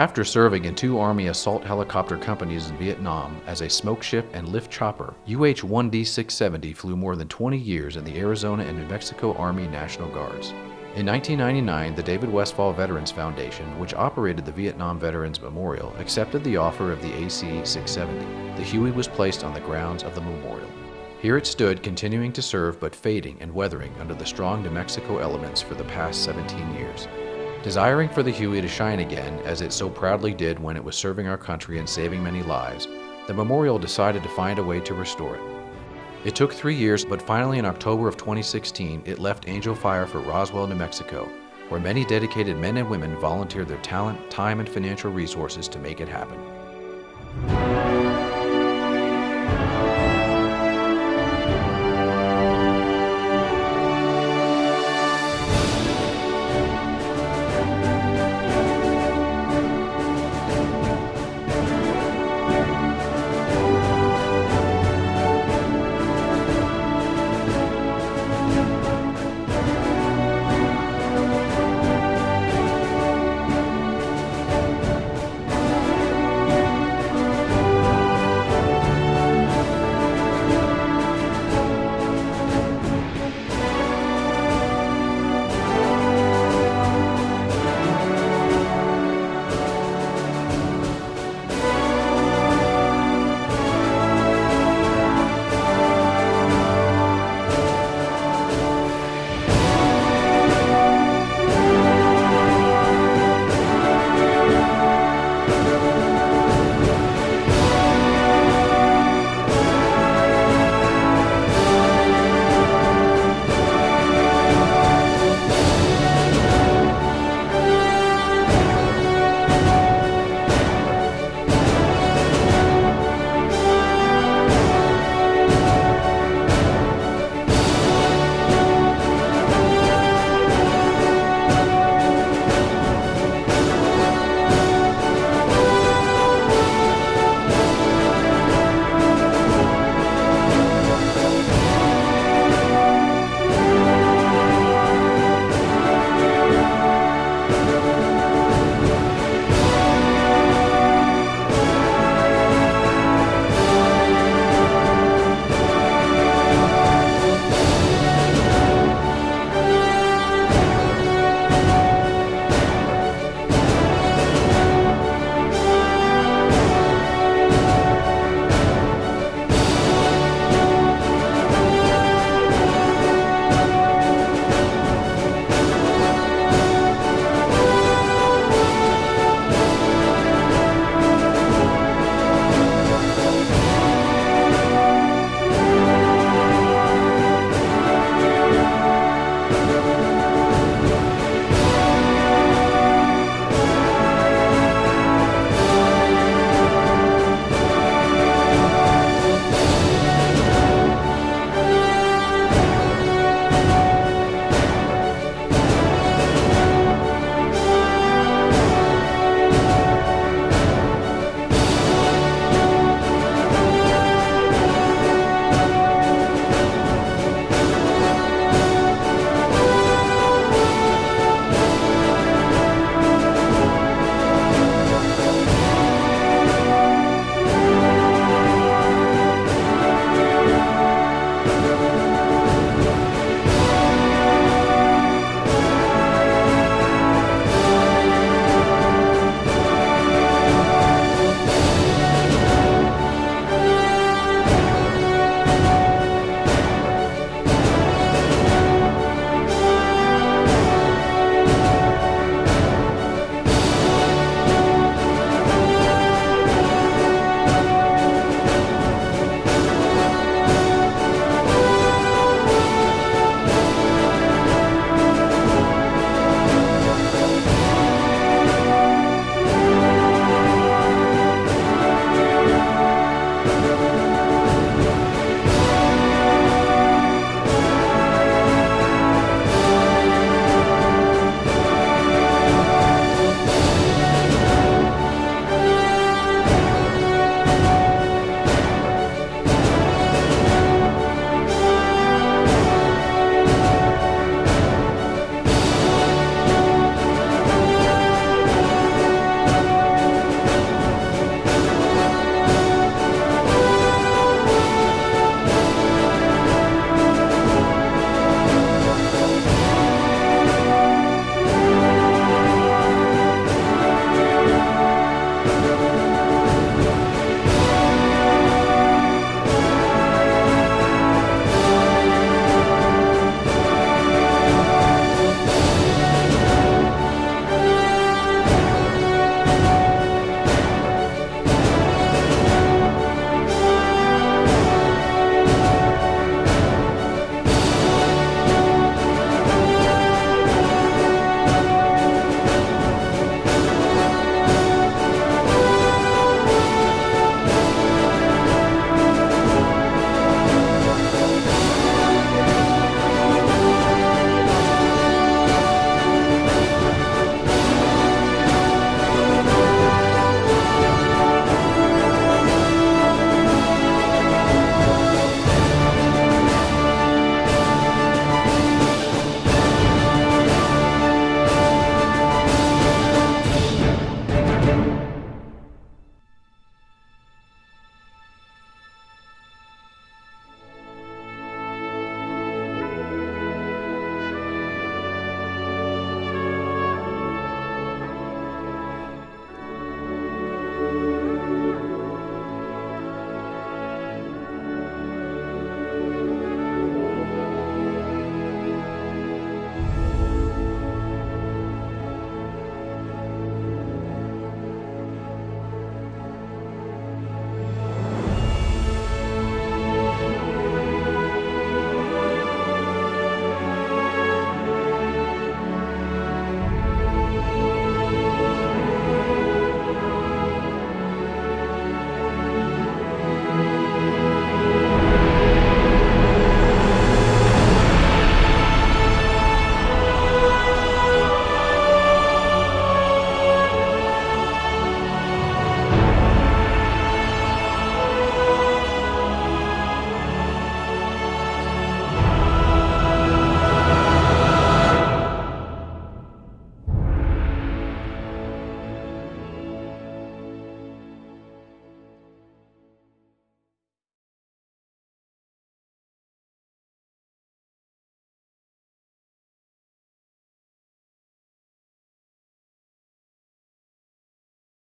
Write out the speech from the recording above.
After serving in two Army assault helicopter companies in Vietnam as a smoke ship and lift chopper, UH-1D 670 flew more than 20 years in the Arizona and New Mexico Army National Guards. In 1999, the David Westphall Veterans Foundation, which operated the Vietnam Veterans Memorial, accepted the offer of the AC-670. The Huey was placed on the grounds of the memorial. Here it stood, continuing to serve but fading and weathering under the strong New Mexico elements for the past 17 years. Desiring for the Huey to shine again, as it so proudly did when it was serving our country and saving many lives, the memorial decided to find a way to restore it. It took three years, but finally in October of 2016, it left Angel Fire for Roswell, New Mexico, where many dedicated men and women volunteered their talent, time, and financial resources to make it happen.